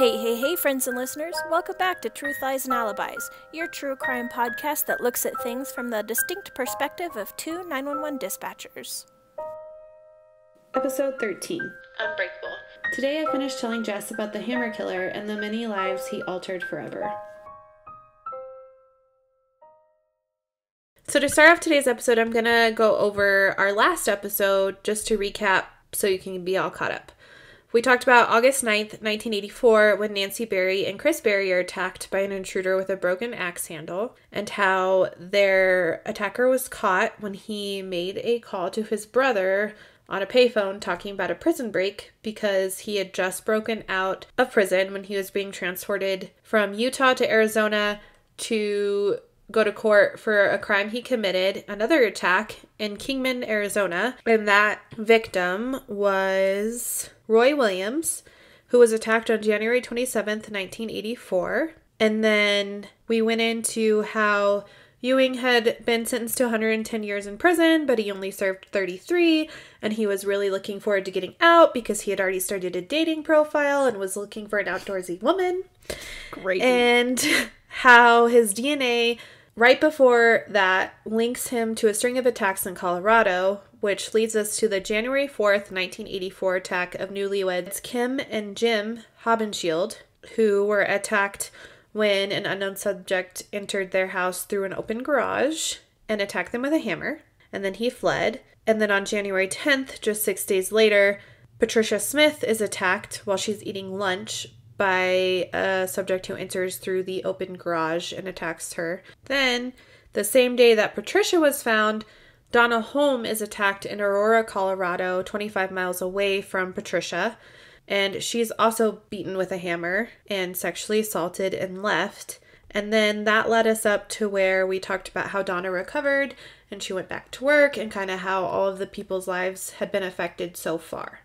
Hey, hey, hey, friends and listeners. Welcome back to Truth, Lies, and Alibis, your true crime podcast that looks at things from the distinct perspective of two 911 dispatchers. Episode 13. Unbreakable. Today I finished telling Jess about the Hammer Killer and the many lives he altered forever. So, to start off today's episode, I'm going to go over our last episode just to recap so you can be all caught up. We talked about August 9th, 1984, when Nancy Berry and Chris Berry are attacked by an intruder with a broken axe handle, and how their attacker was caught when he made a call to his brother on a payphone talking about a prison break because he had just broken out of prison when he was being transported from Utah to Arizona to go to court for a crime he committed, another attack in Kingman, Arizona. And that victim was Roy Williams, who was attacked on January 27th, 1984. And then we went into how Ewing had been sentenced to 110 years in prison, but he only served 33, and he was really looking forward to getting out because he had already started a dating profile and was looking for an outdoorsy woman. Great. And how his DNA right before that links him to a string of attacks in Colorado, which leads us to the January 4th, 1984 attack of newlyweds Kim and Jim Haubenschild, who were attacked when an unknown subject entered their house through an open garage and attacked them with a hammer. And then he fled. And then on January 10th, just six days later, Patricia Smith is attacked while she's eating lunch by a subject who enters through the open garage and attacks her. Then, the same day that Patricia was found, Donna Holm is attacked in Aurora, Colorado, 25 miles away from Patricia. And she's also beaten with a hammer and sexually assaulted and left. And then that led us up to where we talked about how Donna recovered and she went back to work and kind of how all of the people's lives had been affected so far.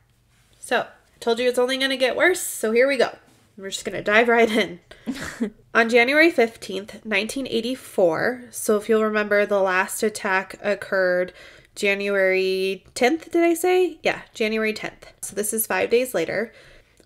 So, I told you it's only going to get worse, so here we go. We're just going to dive right in. On January 15th, 1984, so if you'll remember, the last attack occurred January 10th, did I say? Yeah, January 10th. So this is five days later.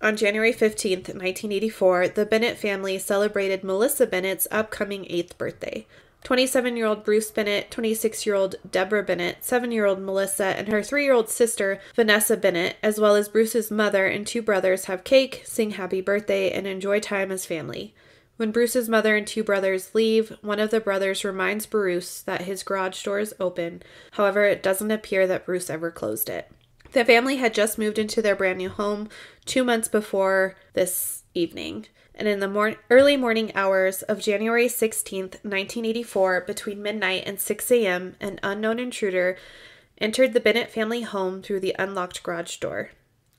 On January 15th, 1984, the Bennett family celebrated Melissa Bennett's upcoming eighth birthday. 27 year old Bruce Bennett, 26 year old Deborah Bennett, 7 year old Melissa, and her 3 year old sister, Vanessa Bennett, as well as Bruce's mother and two brothers, have cake, sing happy birthday, and enjoy time as family. When Bruce's mother and two brothers leave, one of the brothers reminds Bruce that his garage door is open. However, it doesn't appear that Bruce ever closed it. The family had just moved into their brand new home two months before this evening and in the mor- early morning hours of January 16, 1984, between midnight and 6 a.m., an unknown intruder entered the Bennett family home through the unlocked garage door.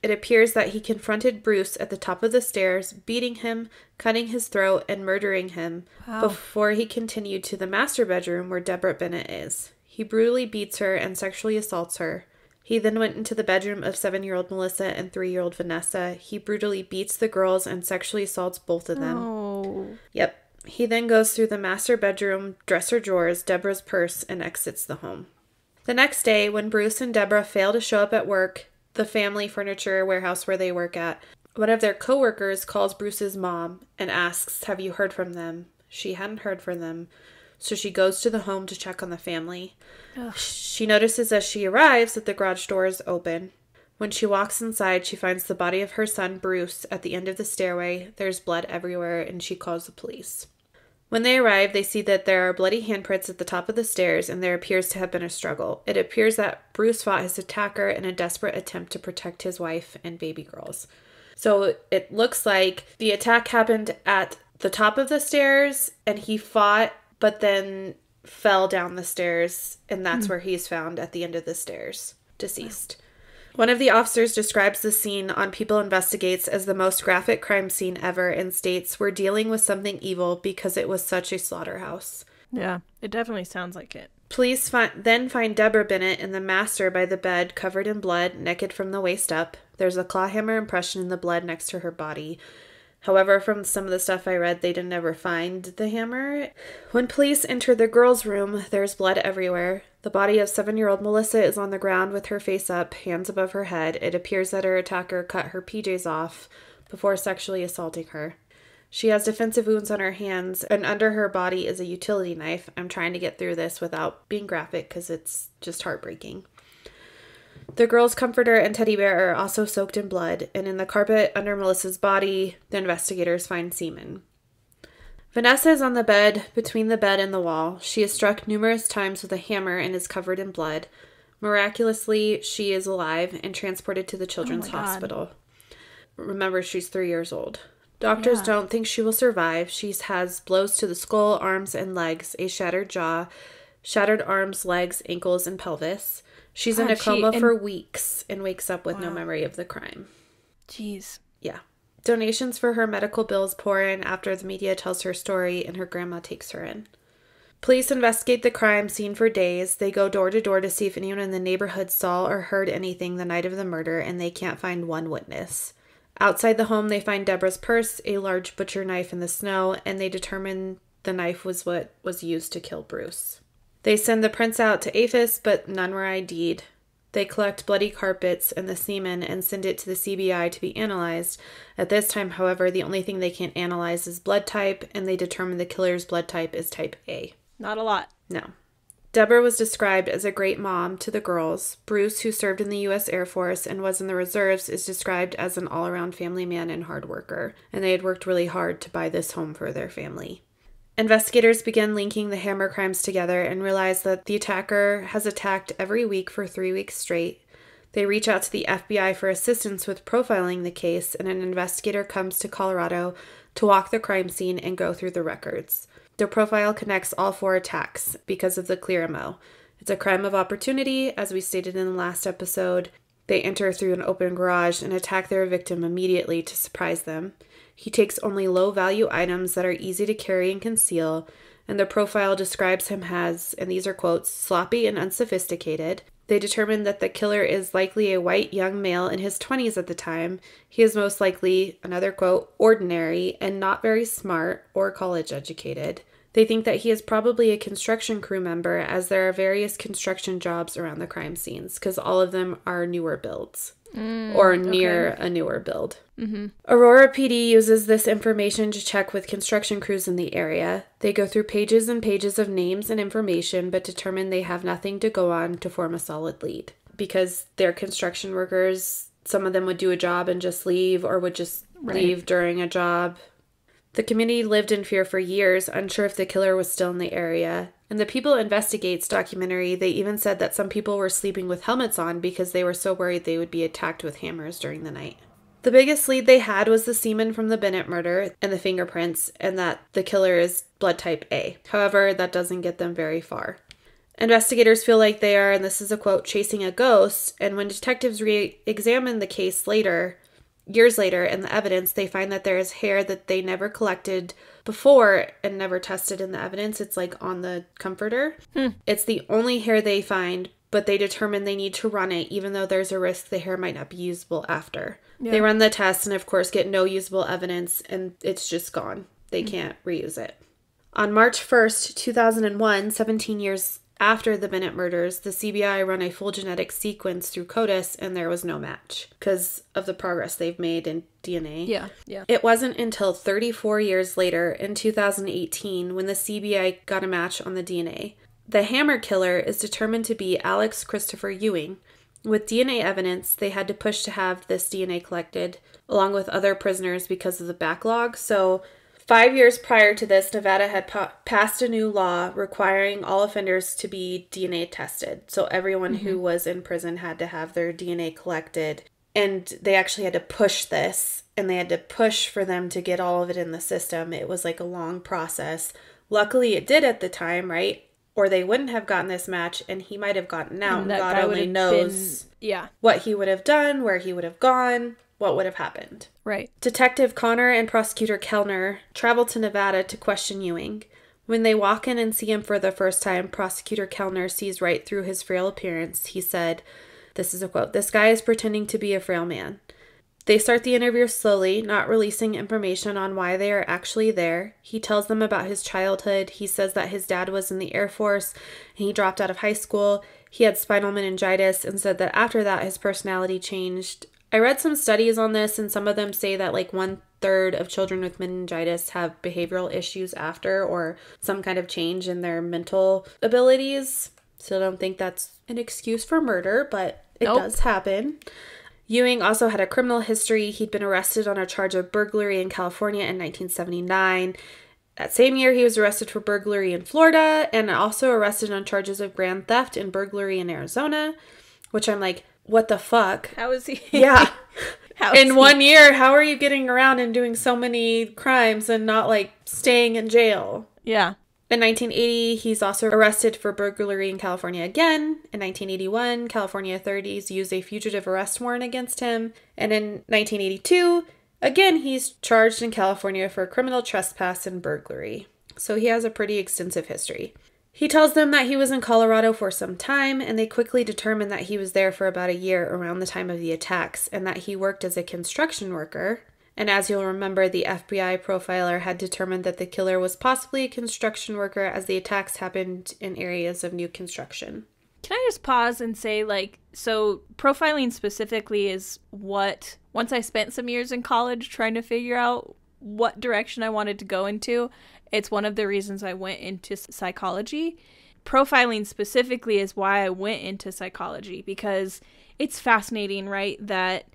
It appears that he confronted Bruce at the top of the stairs, beating him, cutting his throat, and murdering him Wow. before he continued to the master bedroom where Deborah Bennett is. He brutally beats her and sexually assaults her. He then went into the bedroom of seven year old Melissa and three year old Vanessa. He brutally beats the girls and sexually assaults both of them. Oh. Yep. He then goes through the master bedroom, dresser drawers, Deborah's purse, and exits the home. The next day, when Bruce and Deborah fail to show up at work, the family furniture warehouse where they work at, one of their coworkers calls Bruce's mom and asks, Have you heard from them? She hadn't heard from them, so she goes to the home to check on the family. Ugh. She notices as she arrives that the garage door is open. When she walks inside, she finds the body of her son, Bruce, at the end of the stairway. There's blood everywhere, and she calls the police. When they arrive, they see that there are bloody handprints at the top of the stairs, and there appears to have been a struggle. It appears that Bruce fought his attacker in a desperate attempt to protect his wife and baby girls. So it looks like the attack happened at the top of the stairs, and he fought, but then fell down the stairs, and that's hmm. where he's found at the end of the stairs, deceased. One of the officers describes the scene on People Investigates as the most graphic crime scene ever and states, We're dealing with something evil because it was such a slaughterhouse. Yeah, it definitely sounds like it. Police fi- then find Deborah Bennett and the master by the bed, covered in blood, naked from the waist up. There's a claw hammer impression in the blood next to her body. However, from some of the stuff I read, they didn't ever find the hammer. When police enter the girls' room, there's blood everywhere. The body of seven year old Melissa is on the ground with her face up, hands above her head. It appears that her attacker cut her PJs off before sexually assaulting her. She has defensive wounds on her hands, and under her body is a utility knife. I'm trying to get through this without being graphic because it's just heartbreaking. The girl's comforter and teddy bear are also soaked in blood, and in the carpet under Melissa's body, the investigators find semen. Vanessa is on the bed between the bed and the wall. She is struck numerous times with a hammer and is covered in blood. Miraculously, she is alive and transported to the children's Oh my God. hospital. Remember, she's three years old. Doctors Yeah. don't think she will survive. She has blows to the skull, arms, and legs, a shattered jaw, shattered arms, legs, ankles, and pelvis. She's in God, a she- coma and- for weeks and wakes up with no memory of the crime. Jeez. Yeah. Donations for her medical bills pour in after the media tells her story and her grandma takes her in. Police investigate the crime scene for days. They go door to door to see if anyone in the neighborhood saw or heard anything the night of the murder, and they can't find one witness. Outside the home, they find Deborah's purse, a large butcher knife in the snow, and they determine the knife was what was used to kill Bruce. They send the prints out to AFIS, but none were ID'd. They collect bloody carpets and the semen and send it to the CBI to be analyzed. At this time, however, the only thing they can analyze is blood type, and they determine the killer's blood type is type A. Not a lot. No. Deborah was described as a great mom to the girls. Bruce, who served in the U.S. Air Force and was in the reserves, is described as an all around family man and hard worker, and they had worked really hard to buy this home for their family. Investigators begin linking the Hammer crimes together and realize that the attacker has attacked every week for three weeks straight. They reach out to the FBI for assistance with profiling the case, and an investigator comes to Colorado to walk the crime scene and go through the records. Their profile connects all four attacks because of the clear MO. It's a crime of opportunity, as we stated in the last episode. They enter through an open garage and attack their victim immediately to surprise them. He takes only low value items that are easy to carry and conceal, and the profile describes him as, and these are quotes, sloppy and unsophisticated. They determine that the killer is likely a white young male in his 20s at the time. He is most likely, another quote, ordinary and not very smart or college educated. They think that he is probably a construction crew member, as there are various construction jobs around the crime scenes, because all of them are newer builds Mm, or near a newer build. Mm-hmm. Aurora PD uses this information to check with construction crews in the area. They go through pages and pages of names and information, but determine they have nothing to go on to form a solid lead. Because they're construction workers, some of them would do a job and just leave, or would just leave during a job. The community lived in fear for years, unsure if the killer was still in the area. In the People Investigates documentary, they even said that some people were sleeping with helmets on because they were so worried they would be attacked with hammers during the night. The biggest lead they had was the semen from the Bennett murder and the fingerprints, and that the killer is blood type A. However, that doesn't get them very far. Investigators feel like they are, and this is a quote, chasing a ghost, and when detectives re examine the case later, years later, and the evidence, they find that there is hair that they never collected before and never tested in the evidence. It's like on the comforter. Hmm. It's the only hair they find, but they determine they need to run it, even though there's a risk the hair might not be usable after. They run the test and, of course, get no usable evidence, and it's just gone. They hmm. can't reuse it. On March 1st, 2001, 17 years after the Bennett murders, the CBI run a full genetic sequence through CODIS, and there was no match because of the progress they've made in DNA. Yeah. Yeah. It wasn't until 34 years later, in 2018, when the CBI got a match on the DNA. The hammer killer is determined to be Alex Christopher Ewing. With DNA evidence, they had to push to have this DNA collected, along with other prisoners, because of the backlog. So, five years prior to this, Nevada had pa- passed a new law requiring all offenders to be DNA tested. So, everyone who mm-hmm. was in prison had to have their DNA collected. And they actually had to push this, and they had to push for them to get all of it in the system. It was like a long process. Luckily, it did at the time, right? Or they wouldn't have gotten this match, and he might have gotten out. And God only knows been. Yeah. what he would have done, where he would have gone, what would have happened. Right. Detective Connor and Prosecutor Kellner travel to Nevada to question Ewing. When they walk in and see him for the first time, Prosecutor Kellner sees right through his frail appearance. He said, This is a quote, this guy is pretending to be a frail man. They start the interview slowly, not releasing information on why they are actually there. He tells them about his childhood. He says that his dad was in the Air Force and he dropped out of high school. He had spinal meningitis and said that after that his personality changed. I read some studies on this, and some of them say that like one third of children with meningitis have behavioral issues after or some kind of change in their mental abilities. So I don't think that's an excuse for murder, but it Nope. does happen. Ewing also had a criminal history. He'd been arrested on a charge of burglary in California in 1979. That same year, he was arrested for burglary in Florida and also arrested on charges of grand theft and burglary in Arizona, which I'm like, what the fuck? How is he? Yeah. How In he- one year, how are you getting around and doing so many crimes and not like staying in jail? Yeah. In 1980, he's also arrested for burglary in California again. In 1981, California authorities use a fugitive arrest warrant against him. And in 1982, again, he's charged in California for criminal trespass and burglary. So he has a pretty extensive history. He tells them that he was in Colorado for some time, and they quickly determine that he was there for about a year around the time of the attacks, and that he worked as a construction worker. And as you'll remember, the FBI profiler had determined that the killer was possibly a construction worker as the attacks happened in areas of new construction. Can I just pause and say, like, so profiling specifically is what, once I spent some years in college trying to figure out what direction I wanted to go into, it's one of the reasons I went into psychology. Profiling specifically is why I went into psychology because it's fascinating, right? That,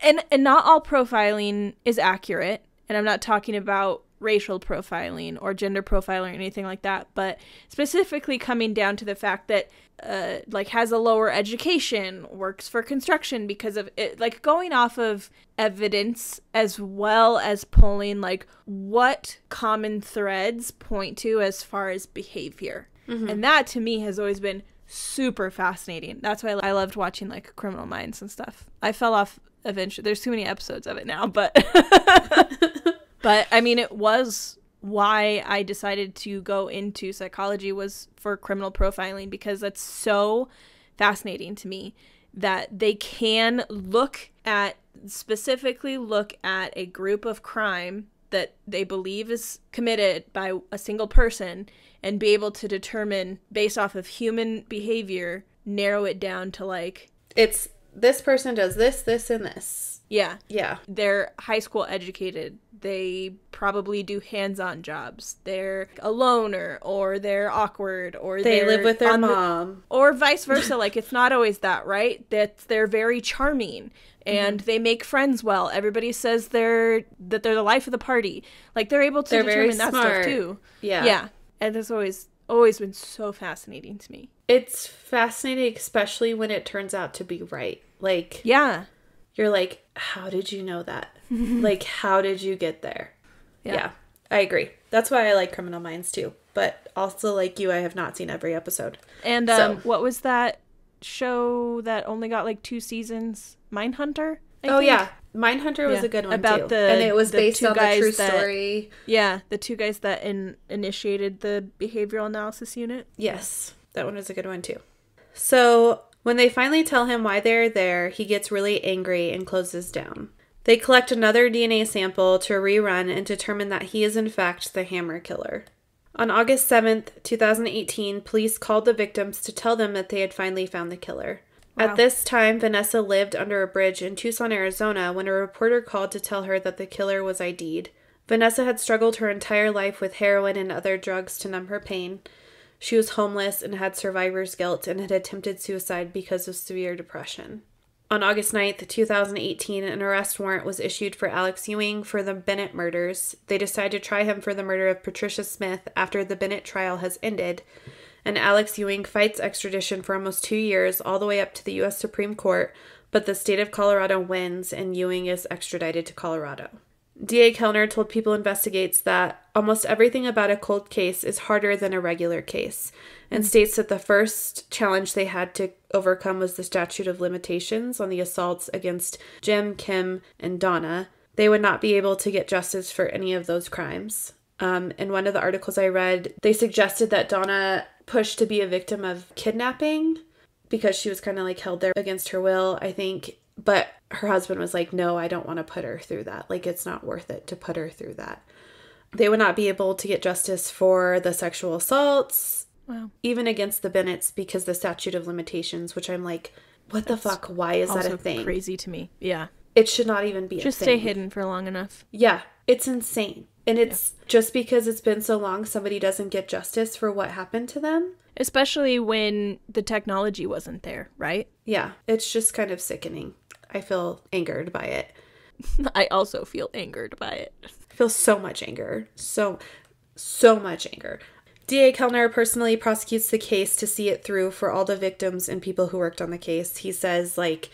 and, and not all profiling is accurate. And I'm not talking about racial profiling or gender profiling or anything like that, but specifically coming down to the fact that uh, like has a lower education, works for construction because of it, like going off of evidence as well as pulling like what common threads point to as far as behavior. And that to me has always been super fascinating. That's why I loved watching like Criminal Minds and stuff. I fell off eventually. There's too many episodes of it now, but but I mean, it was why I decided to go into psychology was for criminal profiling because that's so fascinating to me that they can look at specifically look at a group of crime that they believe is committed by a single person and be able to determine based off of human behavior narrow it down to like It's this person does this, this, and this. yeah Yeah. they're high school educated. They probably do hands-on jobs. They're a loner, or they're awkward, or They live with their on the- mom. or vice versa. like it's not always that, right? That they're very charming and mm-hmm. they make friends well. Everybody says they're that they're the life of the party. Like they're able to They're very determine that smart. stuff too. Yeah. Yeah, and that's always always been so fascinating to me. It's fascinating, especially when it turns out to be right. Like, Yeah, you're like, how did you know that? like, how did you get there? Yeah. Yeah. I agree. That's why I like Criminal Minds too. But also, like you, I have not seen every episode. and So- um, what was that show that only got like two seasons? Mindhunter. I oh think? yeah, Mindhunter was Yeah. a good one About too, the- and it was the based two on the guys true that- story. Yeah, the two guys that in, initiated the behavioral analysis unit. Yes, that one was a good one too. So when they finally tell him why they're there, he gets really angry and closes down. They collect another DNA sample to rerun and determine that he is in fact the hammer killer. On August 7, 2018, police called the victims to tell them that they had finally found the killer. Wow. At this time, Vanessa lived under a bridge in Tucson, Arizona, when a reporter called to tell her that the killer was ID'd. Vanessa had struggled her entire life with heroin and other drugs to numb her pain. She was homeless and had survivor's guilt and had attempted suicide because of severe depression. On August 9th, 2018, an arrest warrant was issued for Alex Ewing for the Bennett murders. They decide to try him for the murder of Patricia Smith after the Bennett trial has ended, and Alex Ewing fights extradition for almost two years, all the way up to the U.S. Supreme Court, but the state of Colorado wins and Ewing is extradited to Colorado. DA Kellner told People Investigates that almost everything about a cold case is harder than a regular case, and states that the first challenge they had to overcome was the statute of limitations on the assaults against Jim, Kim, and Donna. They would not be able to get justice for any of those crimes. Um, in one of the articles I read, they suggested that Donna pushed to be a victim of kidnapping because she was kind of like held there against her will, I think. But her husband was like, no, I don't want to put her through that. Like, it's not worth it to put her through that. They would not be able to get justice for the sexual assaults, Wow. even against the Bennetts, because the statute of limitations, which I'm like, What the fuck? Why is that a thing? crazy to me. Yeah. It should not even be Just stay hidden for long enough. Yeah, it's insane. And it's just because it's been so long, somebody doesn't get justice for what happened to them. Especially when the technology wasn't there, right? Yeah, it's just kind of sickening. I feel angered by it. I also feel angered by it. I feel so much anger. So, so much anger. DA Kellner personally prosecutes the case to see it through for all the victims and people who worked on the case. He says, like,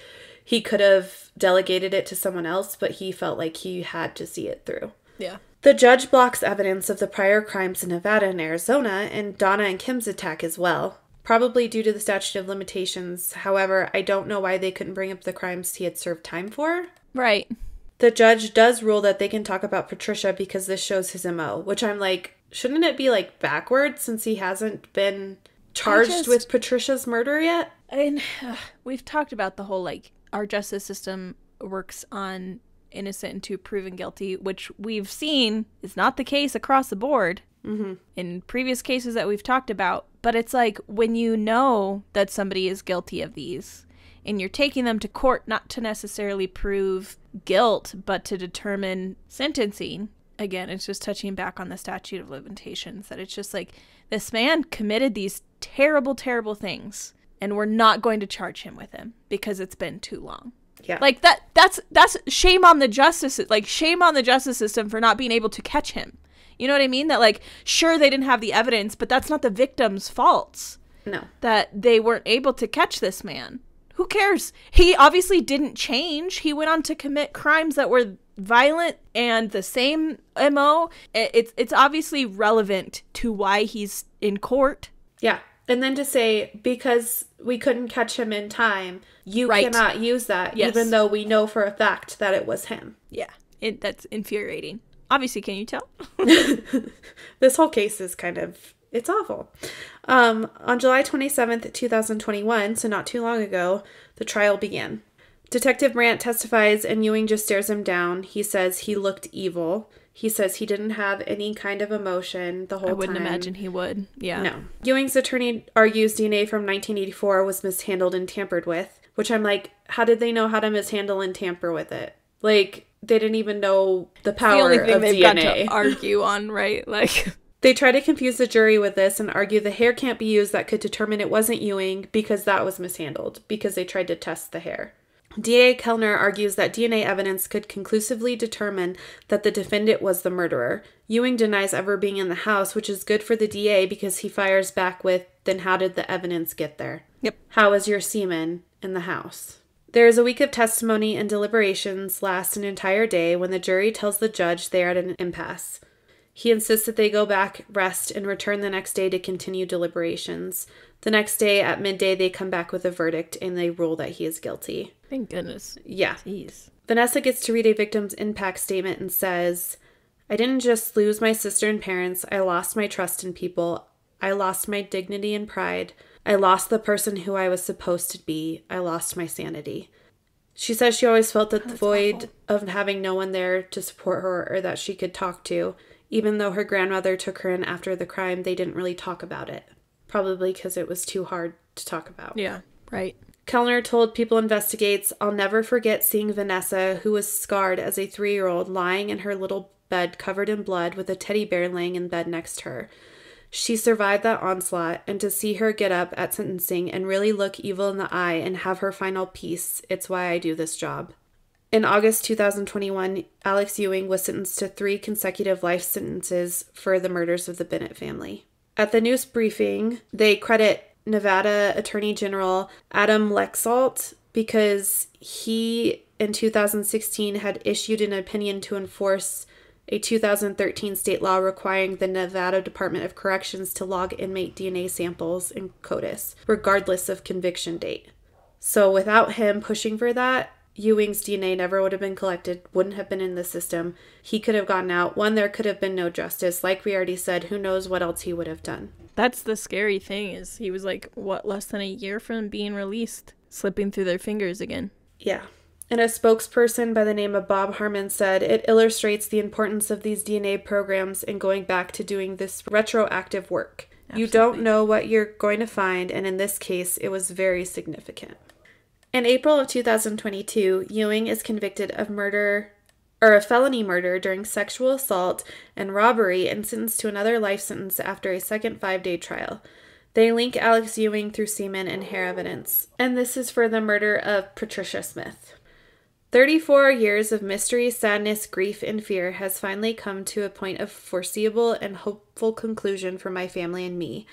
he could have delegated it to someone else, but he felt like he had to see it through. Yeah. The judge blocks evidence of the prior crimes in Nevada and Arizona and Donna and Kim's attack as well, probably due to the statute of limitations. However, I don't know why they couldn't bring up the crimes he had served time for. Right. The judge does rule that they can talk about Patricia because this shows his MO, which I'm like, shouldn't it be like backwards since he hasn't been charged just- with Patricia's murder yet? And uh, we've talked about the whole like our justice system works on innocent until proven guilty, which we've seen is not the case across the board Mm-hmm. in previous cases that we've talked about. But it's like when you know that somebody is guilty of these and you're taking them to court not to necessarily prove guilt, but to determine sentencing. Again, it's just touching back on the statute of limitations that it's just like this man committed these terrible, terrible things, and we're not going to charge him with them because it's been too long. Yeah. Like that that's that's shame on the justice like shame on the justice system for not being able to catch him. You know what I mean? That like sure they didn't have the evidence, but that's not the victim's faults no. that they weren't able to catch this man. Who cares? He obviously didn't change. He went on to commit crimes that were violent and the same MO. It's it's obviously relevant to why he's in court. Yeah. And then to say, because we couldn't catch him in time, you Right. cannot use that, Yes. even though we know for a fact that it was him. Yeah. It that's infuriating. Obviously, can you tell? This whole case is kind of, it's awful. Um, on July 27th, 2021, so not too long ago, the trial began. Detective Brandt testifies and Ewing just stares him down. He says he looked evil. He says he didn't have any kind of emotion the whole time. I wouldn't imagine he would. Yeah. No. Ewing's attorney argues DNA from 1984 was mishandled and tampered with, which I'm like, how did they know how to mishandle and tamper with it? Like, they didn't even know the power The of they've DNA. got to argue on, right? Like They try to confuse the jury with this and argue the hair can't be used that could determine it wasn't Ewing because that was mishandled, because they tried to test the hair. DA Kellner argues that DNA evidence could conclusively determine that the defendant was the murderer. Ewing denies ever being in the house, which is good for the DA because he fires back with, then how did the evidence get there? Yep. How was your semen in the house? There is a week of testimony and deliberations last an entire day when the jury tells the judge they are at an impasse. He insists that they go back, rest, and return the next day to continue deliberations. The next day at midday, they come back with a verdict and they rule that he is guilty. thank goodness. Yeah. Jeez. Vanessa gets to read a victim's impact statement and says, I didn't just lose my sister and parents, I lost my trust in people. I lost my dignity and pride. I lost the person who I was supposed to be. I lost my sanity. She says she always felt that oh, the void of having no one there to support her or that she could talk to. Even though her grandmother took her in after the crime, they didn't really talk about it. Probably because it was too hard to talk about. Yeah. Right. Kellner told People Investigates, I'll never forget seeing Vanessa, who was scarred as a three year old, lying in her little bed covered in blood with a teddy bear laying in bed next to her. She survived that onslaught, and to see her get up at sentencing and really look evil in the eye and have her final piece, it's why I do this job. In August 2021, Alex Ewing was sentenced to three consecutive life sentences for the murders of the Bennett family. At the news briefing, they credit Nevada Attorney General Adam Laxalt because he, in 2016, had issued an opinion to enforce a 2013 state law requiring the Nevada Department of Corrections to log inmate DNA samples in CODIS, regardless of conviction date. So without him pushing for that, Ewing's DNA never would have been collected, wouldn't have been in the system. He could have gotten out. One, there could have been no justice. Like we already said, who knows what else he would have done. That's the scary thing is he was like what less than a year from being released, slipping through their fingers again. Yeah. And a spokesperson by the name of Bob Harmon said it illustrates the importance of these DNA programs in going back to doing this retroactive work. You don't know what you're going to find, and in this case, it was very significant. In April of 2022, Ewing is convicted of murder or a felony murder during sexual assault and robbery and sentenced to another life sentence after a second five day trial. They link Alex Ewing through semen and hair evidence, and this is for the murder of Patricia Smith. 34 years of mystery, sadness, grief, and fear has finally come to a point of foreseeable and hopeful conclusion for my family and me.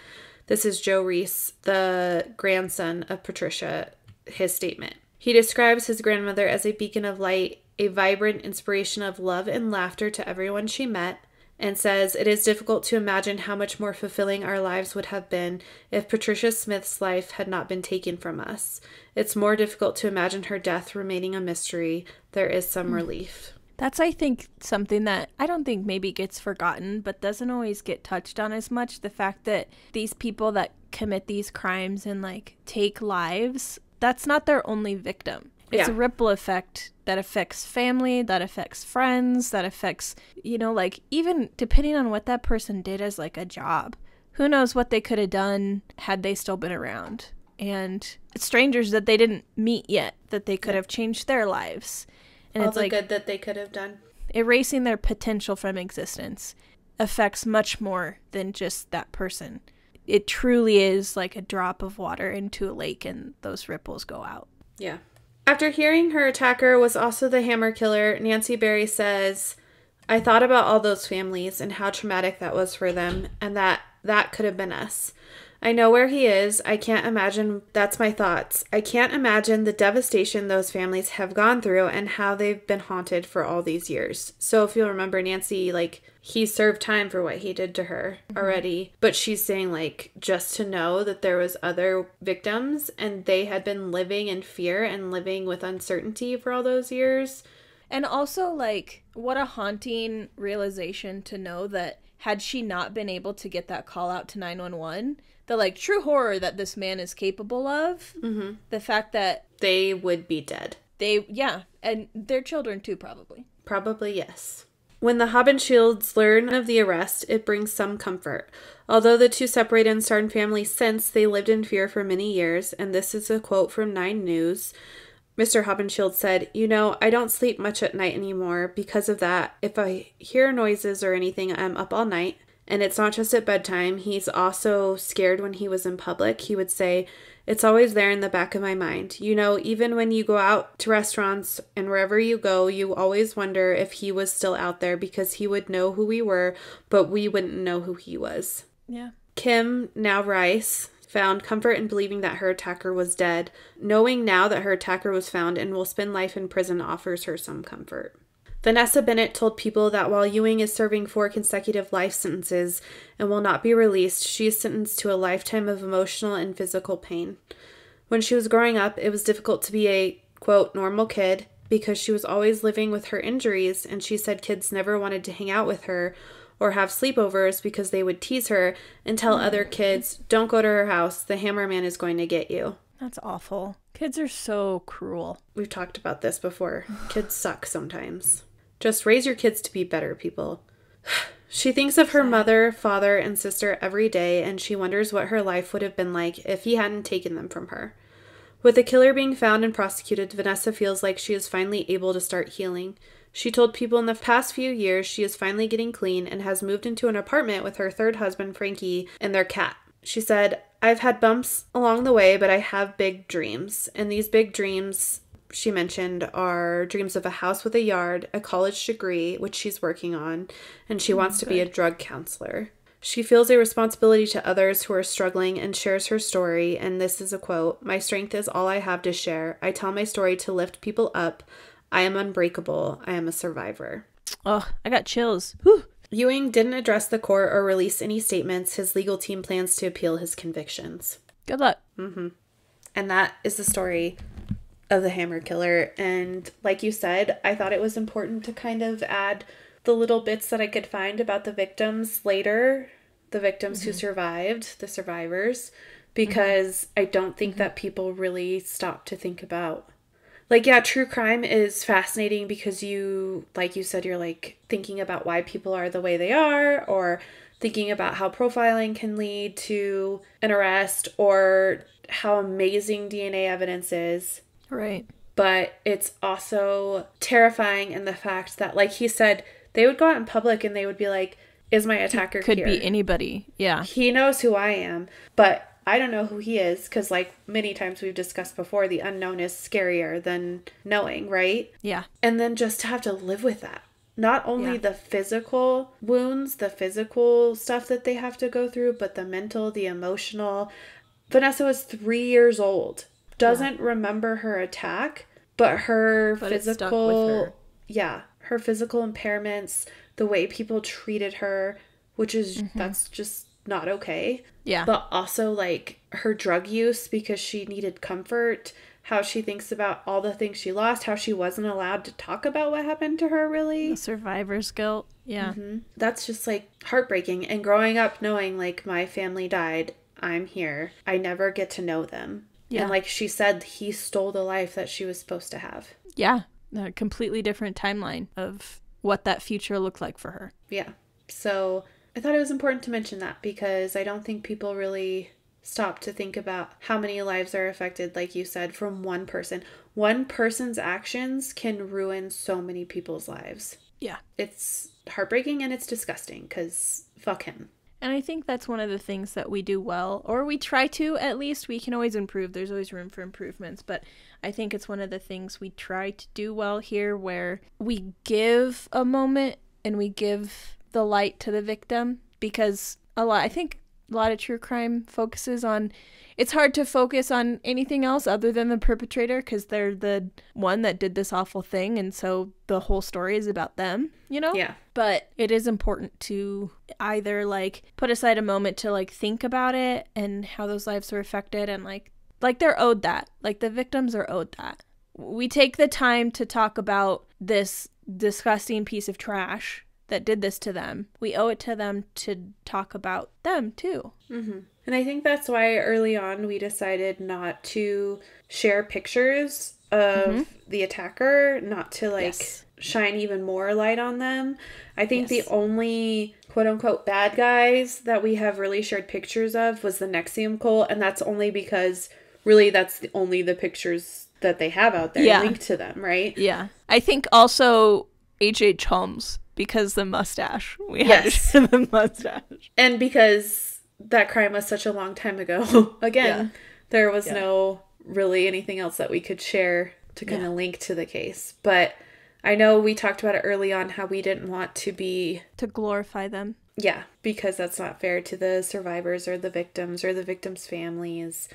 This is Joe Reese, the grandson of Patricia, his statement. He describes his grandmother as a beacon of light, a vibrant inspiration of love and laughter to everyone she met, and says it is difficult to imagine how much more fulfilling our lives would have been if Patricia Smith's life had not been taken from us. It's more difficult to imagine her death remaining a mystery. There is some mm. relief. That's, I think, something that I don't think maybe gets forgotten, but doesn't always get touched on as much. The fact that these people that commit these crimes and like take lives, that's not their only victim. It's yeah. a ripple effect that affects family, that affects friends, that affects, you know, like even depending on what that person did as like a job. Who knows what they could have done had they still been around? And strangers that they didn't meet yet, that they could have changed their lives. And All it's the like good that they could have done. Erasing their potential from existence affects much more than just that person. It truly is like a drop of water into a lake and those ripples go out. Yeah. After hearing her attacker was also the hammer killer, Nancy Berry says, I thought about all those families and how traumatic that was for them, and that that could have been us. I know where he is. I can't imagine. That's my thoughts. I can't imagine the devastation those families have gone through and how they've been haunted for all these years. So, if you'll remember, Nancy, like, he served time for what he did to her mm-hmm. already but she's saying like just to know that there was other victims and they had been living in fear and living with uncertainty for all those years and also like what a haunting realization to know that had she not been able to get that call out to 911 the like true horror that this man is capable of mm-hmm. the fact that they would be dead they yeah and their children too probably probably yes when the Haubenschilds learn of the arrest, it brings some comfort. Although the two separated and started families since, they lived in fear for many years, and this is a quote from Nine News. Mr. Haubenschild said, You know, I don't sleep much at night anymore because of that. If I hear noises or anything, I'm up all night. And it's not just at bedtime. He's also scared when he was in public. He would say, it's always there in the back of my mind. You know, even when you go out to restaurants and wherever you go, you always wonder if he was still out there because he would know who we were, but we wouldn't know who he was. Yeah. Kim, now Rice, found comfort in believing that her attacker was dead. Knowing now that her attacker was found and will spend life in prison offers her some comfort. Vanessa Bennett told people that while Ewing is serving four consecutive life sentences and will not be released, she is sentenced to a lifetime of emotional and physical pain. When she was growing up, it was difficult to be a, quote, normal kid because she was always living with her injuries, and she said kids never wanted to hang out with her or have sleepovers because they would tease her and tell mm. other kids, don't go to her house, the hammerman is going to get you. That's awful. Kids are so cruel. We've talked about this before. Kids suck sometimes. Just raise your kids to be better people. She thinks of her mother, father, and sister every day, and she wonders what her life would have been like if he hadn't taken them from her. With the killer being found and prosecuted, Vanessa feels like she is finally able to start healing. She told people in the past few years she is finally getting clean and has moved into an apartment with her third husband, Frankie, and their cat. She said, I've had bumps along the way, but I have big dreams. And these big dreams she mentioned are dreams of a house with a yard, a college degree, which she's working on, and she hmm, wants to be a drug counselor. She feels a responsibility to others who are struggling and shares her story. And this is a quote My strength is all I have to share. I tell my story to lift people up. I am unbreakable. I am a survivor. Oh, I got chills. Whew. Ewing didn't address the court or release any statements. His legal team plans to appeal his convictions. Good luck. Mm-hmm. And that is the story of the Hammer Killer. And like you said, I thought it was important to kind of add the little bits that I could find about the victims later, the victims mm-hmm. who survived, the survivors, because mm-hmm. I don't think mm-hmm. that people really stop to think about. Like, yeah, true crime is fascinating because you, like you said, you're like thinking about why people are the way they are, or thinking about how profiling can lead to an arrest, or how amazing DNA evidence is Right. But it's also terrifying in the fact that, like he said, they would go out in public and they would be like, Is my attacker Could here? be anybody. Yeah. he knows who I am, but I don't know who he is because, like many times we've discussed before, the unknown is scarier than knowing, right? Yeah. And then just to have to live with that. Not only Yeah. the physical wounds, the physical stuff that they have to go through, but the mental, the emotional. Vanessa was three years old, doesn't remember her attack, but her But it stuck with physical, her. yeah, her physical impairments, the way people treated her, which is Mm-hmm. that's just not okay Yeah. but also like her drug use because she needed comfort how she thinks about all the things she lost how she wasn't allowed to talk about what happened to her really the survivor's guilt. Yeah. Mm-hmm. that's just like heartbreaking and growing up knowing like my family died i'm here i never get to know them Yeah. and like she said he stole the life that she was supposed to have Yeah. A completely different timeline of what that future looked like for her. yeah so i thought it was important to mention that because i don't think people really stop to think about how many lives are affected like you said from one person one person's actions can ruin so many people's lives Yeah. it's heartbreaking and it's disgusting because fuck him And I think that's one of the things that we do well, or we try to at least. We can always improve. There's always room for improvements. But I think it's one of the things we try to do well here where we give a moment and we give the light to the victim because a lot, I think a lot of true crime focuses on. It's hard to focus on anything else other than the perpetrator because they're the one that did this awful thing. And so the whole story is about them, you know? yeah but it is important to either like put aside a moment to like think about it and how those lives were affected and like like they're owed that like the victims are owed that we take the time to talk about this disgusting piece of trash that did this to them we owe it to them to talk about them too hmm And I think that's why early on we decided not to share pictures of the attacker, not to like Yes. shine even more light on them. I think Yes. the only quote unquote bad guys that we have really shared pictures of was the NXIVM cult, and that's only because really that's the, only the pictures that they have out there Yeah. linked to them, right? yeah i think also h.h holmes because the mustache we had Yes. share the mustache And because that crime was such a long time ago, again, Yeah. there was Yeah. no really anything else that we could share to kind Yeah. of link to the case. But I know we talked about it early on how we didn't want to be, to glorify them yeah, because that's not fair to the survivors or the victims or the victims' families.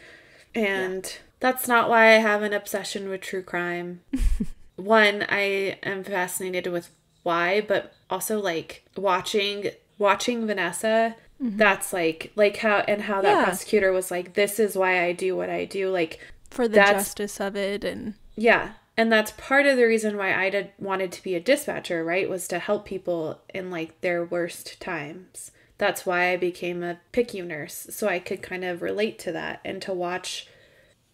And that's not why I have an obsession with true crime. One, I am fascinated with why, but also like watching watching Vanessa mm-hmm. that's like like how and how that Yeah. prosecutor was like this is why I do what I do like for the justice of it and yeah and that's part of the reason why I did wanted to be a dispatcher right was to help people in like their worst times that's why I became a PICU nurse so I could kind of relate to that and to watch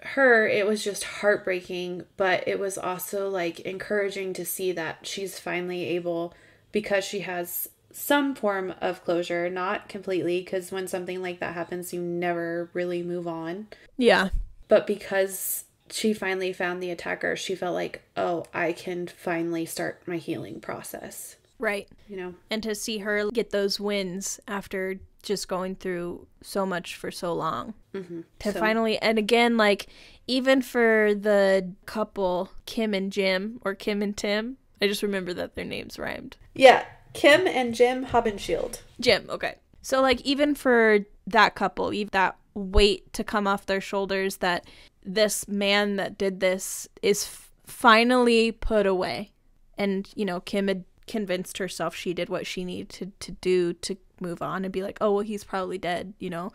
her it was just heartbreaking but it was also like encouraging to see that she's finally able because she has some form of closure not completely because when something like that happens you never really move on. Yeah. But because she finally found the attacker she felt like oh i can finally start my healing process. Right. You know? And to see her get those wins after just going through so much for so long mm-hmm. to finally and again like even for the couple kim and jim or kim and tim i just remember that their names rhymed yeah kim and jim Haubenschild. jim okay so like even for that couple even that weight to come off their shoulders that this man that did this is f- finally put away and you know kim had convinced herself she did what she needed to, to do to move on and be like oh well he's probably dead you know?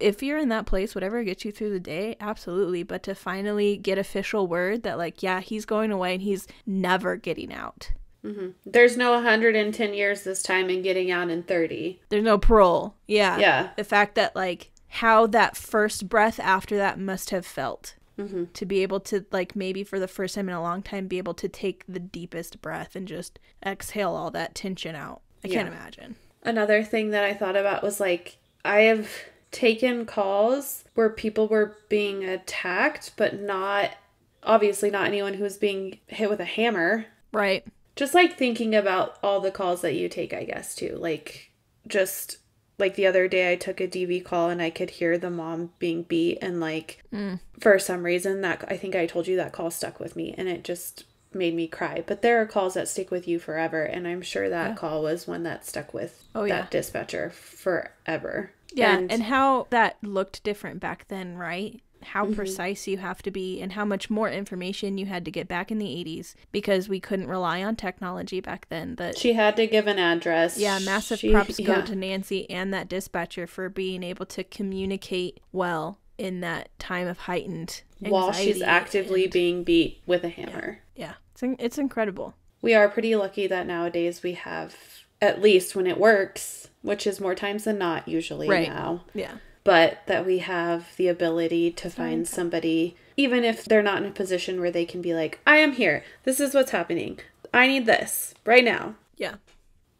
If you're in that place whatever gets you through the day absolutely. But to finally get official word that like yeah he's going away and he's never getting out. Mm-hmm. there's no 110 years this time and getting out in 30 there's no parole. Yeah. Yeah. The fact that like how that first breath after that must have felt mm-hmm. to be able to like maybe for the first time in a long time be able to take the deepest breath and just exhale all that tension out. I can't imagine another thing that i thought about was like i have taken calls where people were being attacked but not obviously not anyone who was being hit with a hammer. Right. Just like thinking about all the calls that you take, I guess, too. Like, just like the other day, I took a DV call and I could hear the mom being beat. And like, mm. for some reason, that I think I told you that call stuck with me and it just made me cry. But there are calls that stick with you forever. And I'm sure that call was one that stuck with Oh, that yeah. dispatcher forever. Yeah, And- and, how that looked different back then, right? How Mm-hmm. precise you have to be and how much more information you had to get back in the 80s because we couldn't rely on technology back then. That she had to give an address. yeah, massive She- props go to Nancy and that dispatcher for being able to communicate well in that time of heightened while she's actively and- being beat with a hammer. yeah, it's in- it's incredible. We are pretty lucky that nowadays we have, at least when it works, which is more times than not usually Right. now, Yeah. but that we have the ability to find somebody, even if they're not in a position where they can be like, I am here. This is what's happening. I need this right now. Yeah.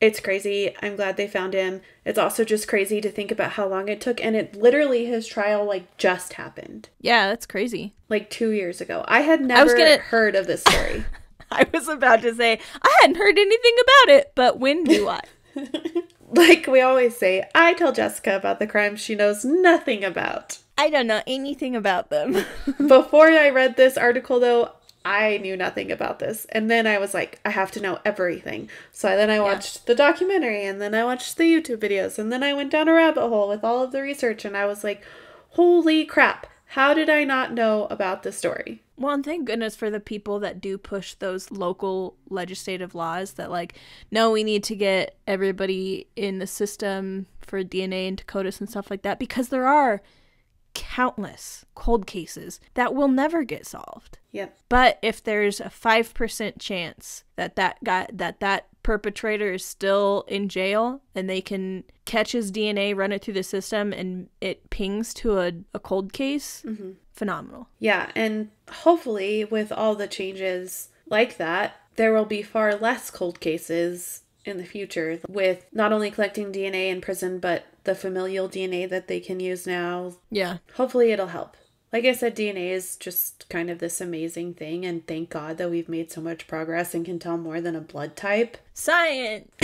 It's crazy. I'm glad they found him. It's also just crazy to think about how long it took. And it literally, his trial like just happened Yeah, that's crazy. like two years ago. I had never i gonna- heard of this story. I was about to say I hadn't heard anything about it, but when do I? like we always say, I tell Jessica about the crimes she knows nothing about. I don't know anything about them. Before I read this article, though, I knew nothing about this. And then I was like, I have to know everything. So then I watched the documentary, and then I watched the YouTube videos, and then I went down a rabbit hole with all of the research, and I was like, holy crap, how did I not know about this story? Well, and thank goodness for the people that do push those local legislative laws that, like, no, we need to get everybody in the system for DNA and Dakotas and stuff like that because there are countless cold cases that will never get solved. Yep. But if there's a 5% chance that that guy that that perpetrator is still in jail and they can catch his DNA, run it through the system and it pings to a, a cold case, mm-hmm. Phenomenal. Yeah, and hopefully, with all the changes like that, there will be far less cold cases in the future with not only collecting DNA in prison, but the familial DNA that they can use now. Yeah. Hopefully, it'll help. Like I said, DNA is just kind of this amazing thing, and thank God that we've made so much progress and can tell more than a blood type. Science.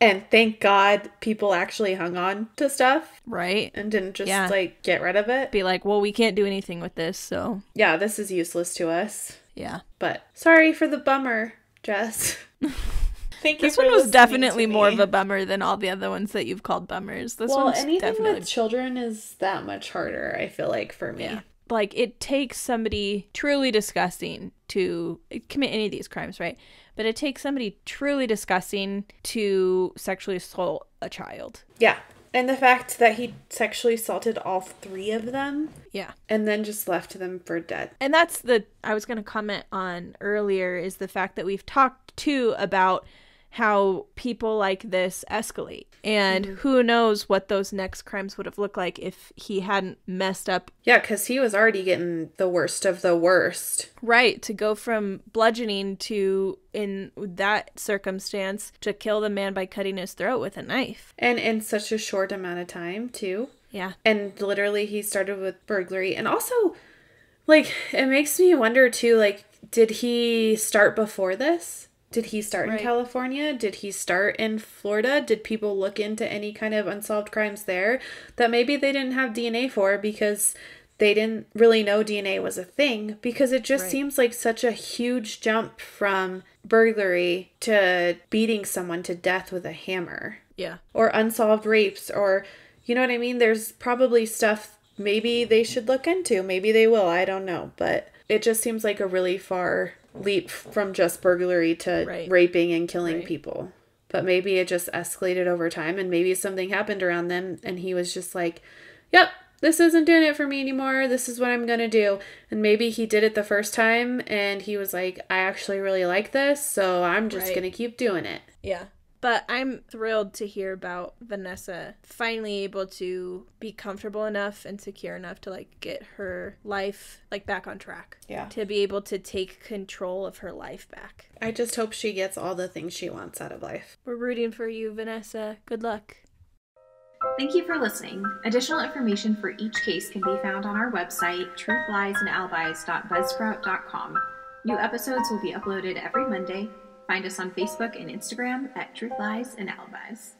And thank God people actually hung on to stuff Right? and didn't just Yeah. like get rid of it. Be like, well, we can't do anything with this, so Yeah, this is useless to us. yeah. But sorry for the bummer, Jess. Thank you. This one was definitely more of a bummer than all the other ones that you've called bummers. This well, one's anything definitely with children is that much harder. I feel like for me. Yeah. Like it takes somebody truly disgusting to commit any of these crimes, right? But it takes somebody truly disgusting to sexually assault a child. Yeah. And the fact that he sexually assaulted all three of them Yeah. and then just left them for dead. And that's the I was going to comment on earlier is the fact that we've talked too about how people like this escalate. And mm-hmm. who knows what those next crimes would have looked like if he hadn't messed up Yeah, because he was already getting the worst of the worst. Right, to go from bludgeoning to, in that circumstance, to kill the man by cutting his throat with a knife. And in such a short amount of time, too. Yeah. And literally, he started with burglary. And also, like, it makes me wonder, too, like, did he start before this? Did he start Right. in California? Did he start in Florida? Did people look into any kind of unsolved crimes there that maybe they didn't have DNA for because they didn't really know DNA was a thing? Because it just Right. seems like such a huge jump from burglary to beating someone to death with a hammer Yeah. or unsolved rapes or you know what I mean? There's probably stuff maybe they should look into. Maybe they will. I don't know, but it just seems like a really far leap from just burglary to Right. raping and killing Right. people. But maybe it just escalated over time and maybe something happened around them and he was just like, "Yep, this isn't doing it for me anymore. This is what I'm going to do." And maybe he did it the first time and he was like, "I actually really like this, so I'm just Right. going to keep doing it." Yeah. But I'm thrilled to hear about Vanessa finally able to be comfortable enough and secure enough to like get her life like back on track. Yeah. To be able to take control of her life back. I just hope she gets all the things she wants out of life. We're rooting for you, Vanessa. Good luck. Thank you for listening. Additional information for each case can be found on our website, truthliesandalibis.buzzsprout.com. New episodes will be uploaded every Monday, Find us on Facebook and Instagram at Truth Lies and Alibis.